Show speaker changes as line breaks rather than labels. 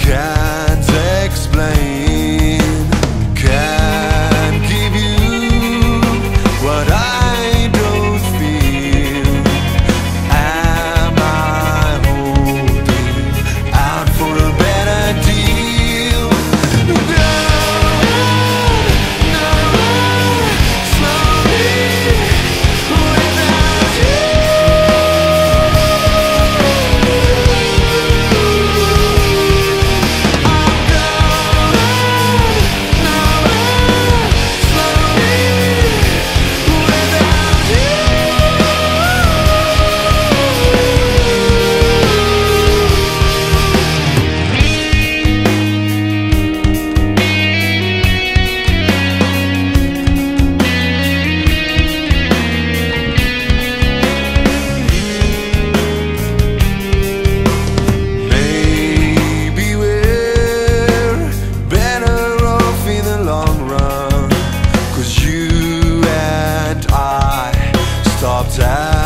care já.